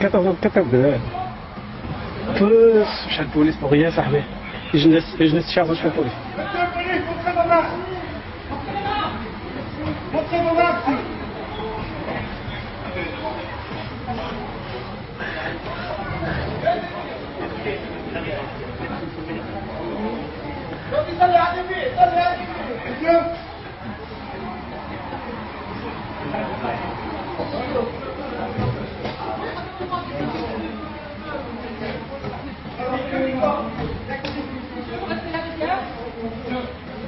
94 دراهم بلس شحال بوليس بغيا صاحبي. جنس جنس شهر شحال البوليس؟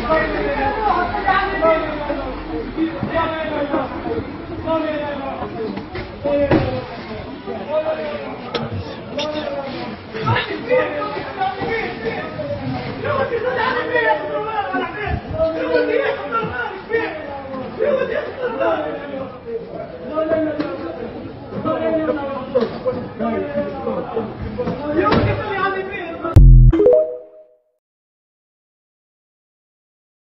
上面，上面，上面，上面，上面，上面，上面，上面，上面。